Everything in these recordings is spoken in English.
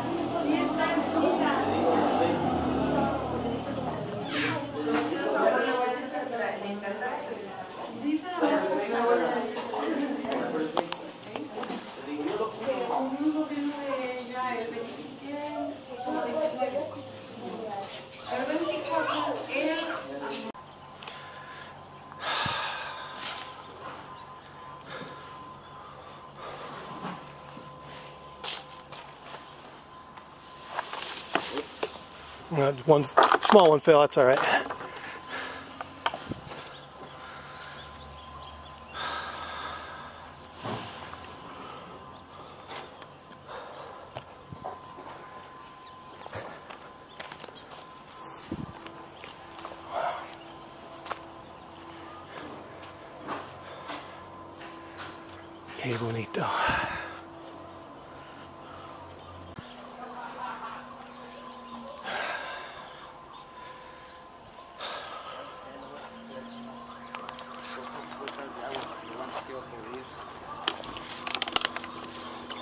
Uh, one small one fell, that's all right. Qué bonito.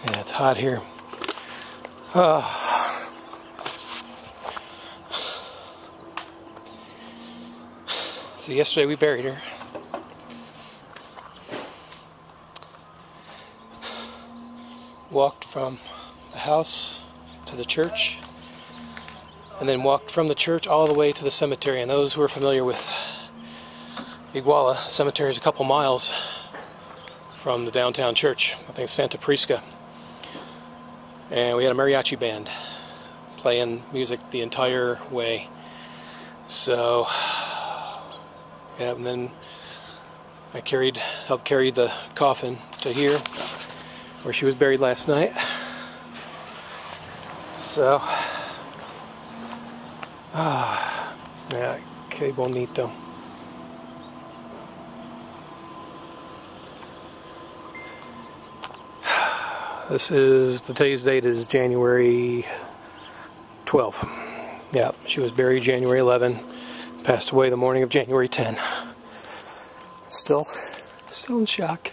Yeah, it's hot here. Ah. Oh. So yesterday we buried her. Walked from the house to the church, and then walked from the church all the way to the cemetery. And those who are familiar with Iguala Cemetery is a couple miles from the downtown church. I think Santa Prisca. And we had a mariachi band playing music the entire way. So, yeah, and then I carried, helped carry the coffin to here, where she was buried last night. So, ah, yeah, que bonito. This is the today's date is January 12. Yeah, she was buried January 11, passed away the morning of January 10. Still, still in shock.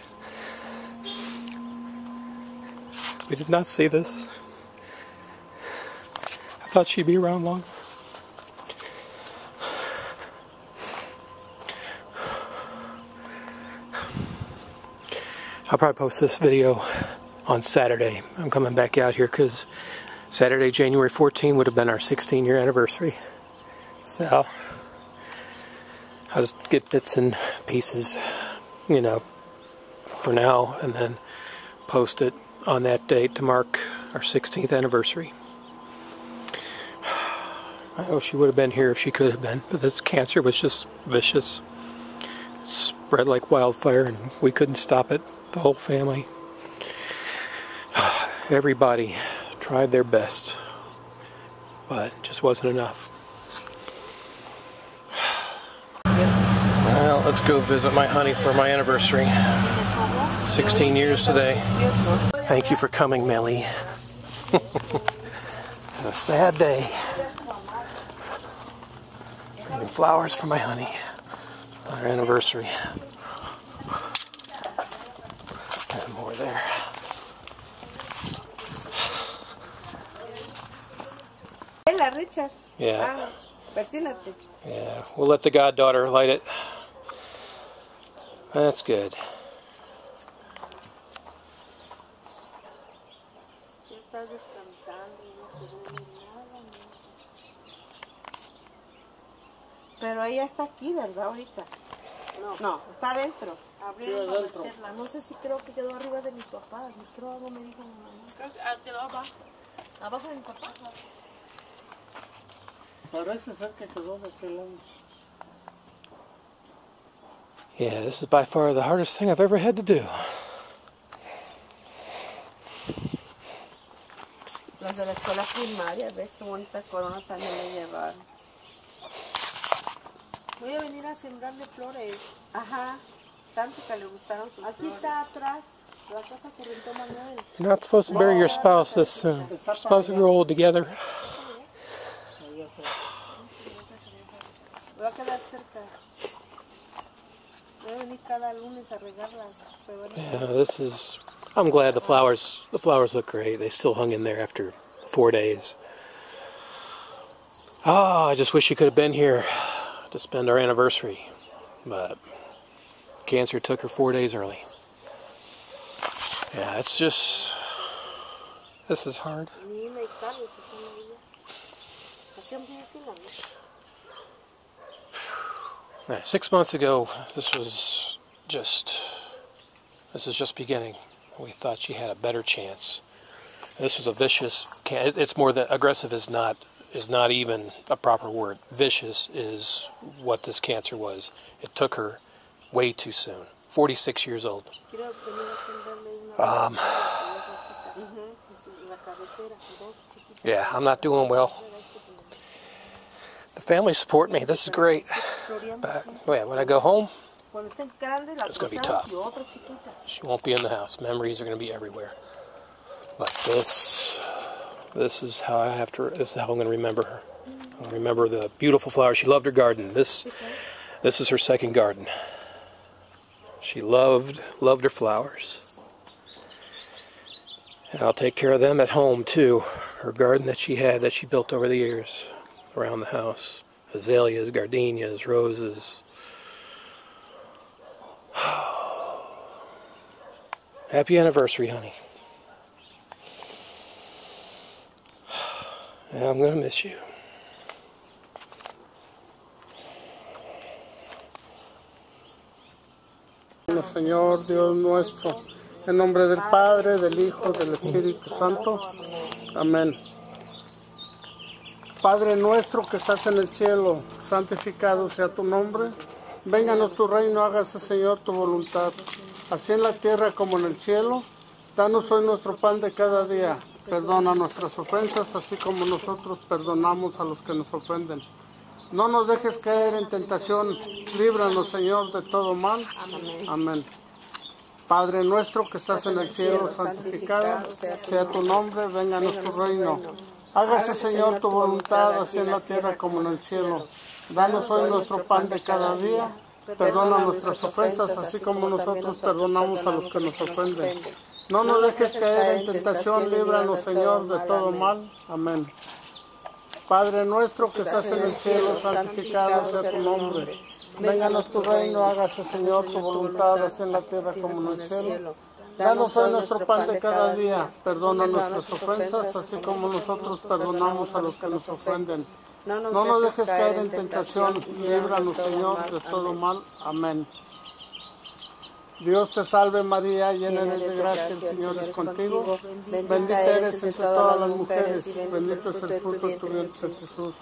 We did not see this. I thought she'd be around long. I'll probably post this video on Saturday. I'm coming back out here because Saturday, January 14 would have been our 16 year anniversary. So I'll just get bits and pieces, you know, for now and then post it on that date to mark our 16th anniversary. I know she would have been here if she could have been, but this cancer was just vicious. It spread like wildfire and we couldn't stop it, the whole family everybody tried their best, but just wasn't enough. Well, let's go visit my honey for my anniversary. 16 years today. Thank you for coming, Melly. a sad day. Bringing flowers for my honey. Our anniversary. And more there. La Richard. Yeah. Ah, persínate. Yeah, we'll let the goddaughter light it. That's good. Pero ella está aquí, ¿verdad? Ahorita. No. No, está adentro. Abrieron para meterla. No sé si creo que quedó arriba de mi papá. Ni Creo algo me dijo mi mamá. quedó abajo. Abajo de mi papá. Parece ser que quedó de aquel lado. Yeah, this is by far the hardest thing I've ever had to do. Los de la escuela primaria, ¿ves qué bonita corona también le llevaron? Voy a venir a sembrarle flores. Ajá. Tanto que le gustaron sus Aquí está atrás, la casa que rentó Manuel. You're not supposed to bury your spouse this soon. You're supposed to grow old together. Voy a quedar cerca. Voy a venir cada lunes a regarlas. Yeah, this is. I'm glad the flowers. The flowers look great. They still hung in there after four days. Oh, I just wish you could have been here to spend our anniversary. But cancer took her four days early. Yeah, it's just. This is hard. Six months ago, this was just. This is just beginning. We thought she had a better chance. This was a vicious. It's more than aggressive is not is not even a proper word. Vicious is what this cancer was. It took her way too soon. 46 years old. Um, yeah, I'm not doing well. The family support me. This is great. But yeah, when I go home, Cuando estén grandes, las It's gonna be tough. y otras chiquitas. she won't be in the house. Memories are going to be everywhere. But this, this is how I have to. This is how I'm going to remember her. I'll remember the beautiful flowers. She loved her garden. This, this is her second garden. She loved loved her flowers. And I'll take care of them at home too. Her garden that she had that she built over the years around the house. Azaleas, gardenias, roses. Happy anniversary, honey. I'm gonna miss you. Señor Dios nuestro, en nombre del Padre, del Hijo, del Espíritu Santo. Amén. Padre nuestro que estás en el cielo, santificado sea tu nombre. Vénganos tu reino, hágase Señor tu voluntad, así en la tierra como en el cielo. Danos hoy nuestro pan de cada día. Perdona nuestras ofensas, así como nosotros perdonamos a los que nos ofenden. No nos dejes caer en tentación, líbranos Señor de todo mal. Amén. Padre nuestro que estás en el cielo, santificado sea tu nombre, venga nuestro reino. Hágase Señor tu voluntad, así en la tierra como en el cielo. Danos hoy nuestro pan de cada día. Perdona nuestras ofensas, así como nosotros perdonamos a los que nos ofenden. No nos dejes caer en tentación, líbranos Señor de todo mal. Amén. Padre nuestro que estás en el cielo, santificado sea tu nombre. Vénganos tu reino, hágase Señor tu voluntad, así en la tierra como en el cielo. Danos hoy nuestro pan de cada día, perdona nuestras ofensas, así como nosotros perdonamos a los que nos ofenden. No nos dejes caer en tentación, líbranos Señor de todo mal. Amén. Dios te salve María, llena eres de gracia, el Señor es contigo. Bendita eres entre todas las mujeres, bendito es el fruto de tu vientre Jesús.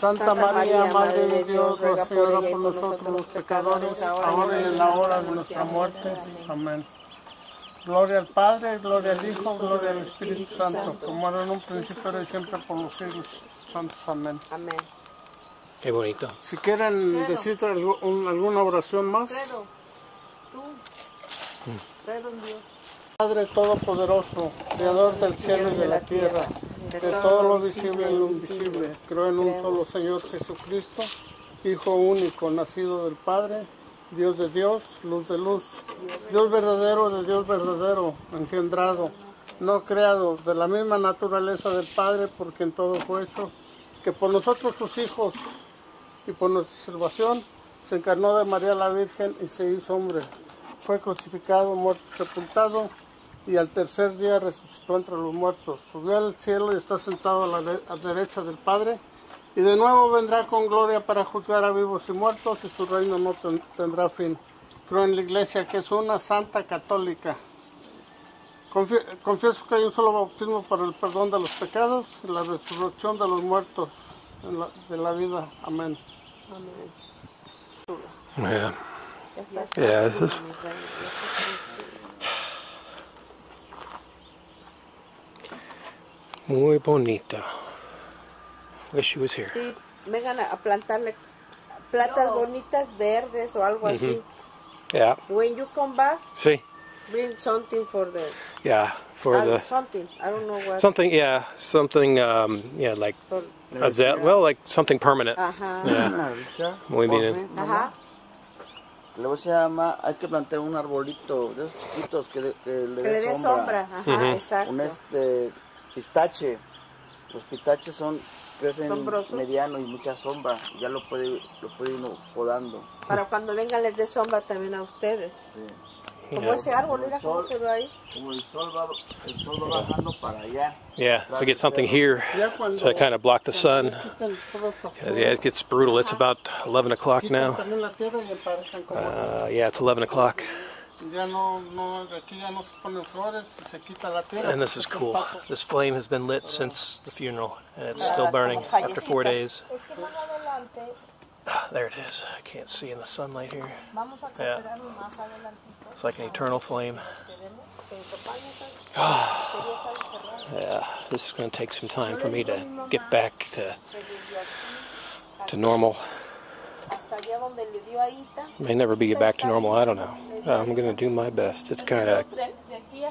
Santa María, Madre de Dios, ruega por nosotros los pecadores, ahora y en la hora de nuestra muerte. Amén. Gloria al Padre, gloria al Hijo, gloria al Espíritu Santo, como era en un principio ahora y siempre por los siglos. Santos, amén. Amén. Qué bonito. Si quieren decir algu- un- alguna oración más. Fredo, tú. Fredo en Dios. Padre Todopoderoso, Creador del cielo y de la tierra, de todo lo visible y lo invisible, creo en un solo Señor Jesucristo, Hijo único, nacido del Padre, Dios de Dios, luz de luz, Dios verdadero de Dios verdadero, engendrado, no creado, de la misma naturaleza del Padre, por quien todo fue hecho, que por nosotros sus hijos y por nuestra salvación se encarnó de María la Virgen y se hizo hombre. Fue crucificado, muerto, sepultado y al tercer día resucitó entre los muertos. Subió al cielo y está sentado a la derecha del Padre y de nuevo vendrá con gloria para juzgar a vivos y muertos y su reino no ten- tendrá fin. Creo en la iglesia que es una santa católica. Confie- confieso que hay un solo bautismo para el perdón de los pecados y la resurrección de los muertos en la- de la vida. Amén. Yeah. Ya estás. Yeah, this is muy bonita. Wish she was here. Sí, vengan a plantarle plantas bonitas verdes o algo así. Yeah. When you come back, See? bring something for the Yeah. For the something. I don't know what. something. Yeah. Something. Um. Yeah. Like for- a well, like something permanent. ajá. Yeah. Muy bien. Ajá. Luego se llama, hay que plantar un arbolito de esos chiquitos que, le- que le Que le dé dé sombra. sombra. Ajá, exacto. Un este pistache. Los pitaches son crecen Sombrosos. mediano y mucha sombra. Ya lo puede, lo puede uno podando. Para cuando vengan les dé sombra también a ustedes. Sí. Como Yeah. ese árbol, mira cómo quedó ahí. Como el sol va, el sol va bajando para allá. Yeah, so I get something here I kind of block the sun. Yeah, it gets brutal. It's about 11 o'clock now. Uh, yeah, it's 11 o'clock. Ya no, no, aquí ya no se ponen flores, se quita la tierra. And this is cool. es un paso. This flame has been lit since the funeral, and it's still burning after four days. Es que más adelante ah, There it is. I can't see in the sunlight here. Yeah. cooperarnos más adelantito. It's like an eternal flame. Queremos que mi papá no está- quería estar encerrado. Yeah, this is going to take some time for me to get back to, Que desde aquí to normal. Hasta donde le dio a May never be back to normal. I don't know. I'm going to do my best. It's kind of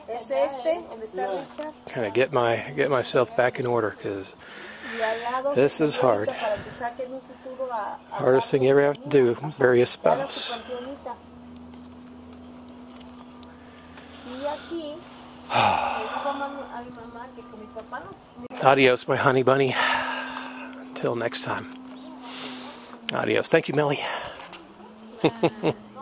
es este, donde está Richard. kind of get my get myself back in order because Y al lado This is hard. Para que saque en un futuro a, a hardest thing you ever have to do, bury a Haga spouse. panteonita. Y aquí le digo a, mami- a mi mamá que con mi papá no. mi- Adios, my honey bunny. Until next time. Adios. Thank you, Millie.